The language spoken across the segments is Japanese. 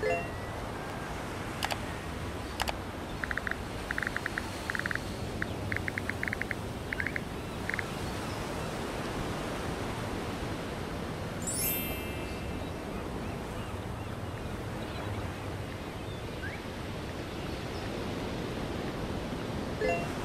Thank y o u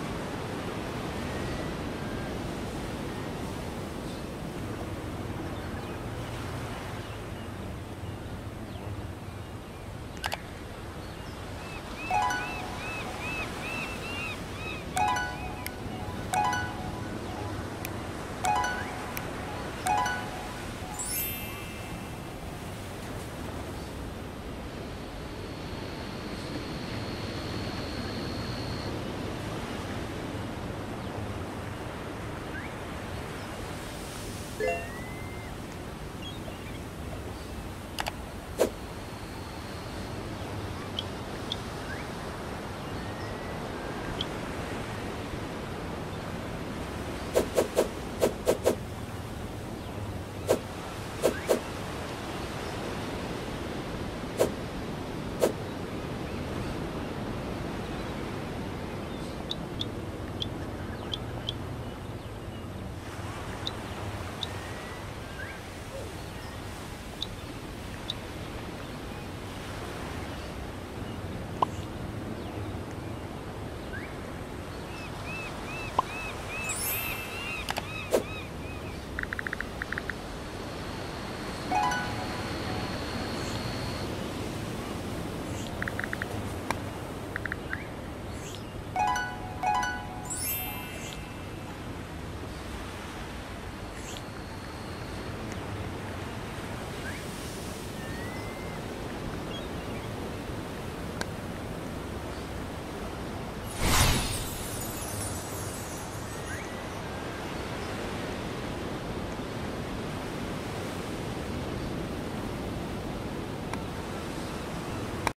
Yeah.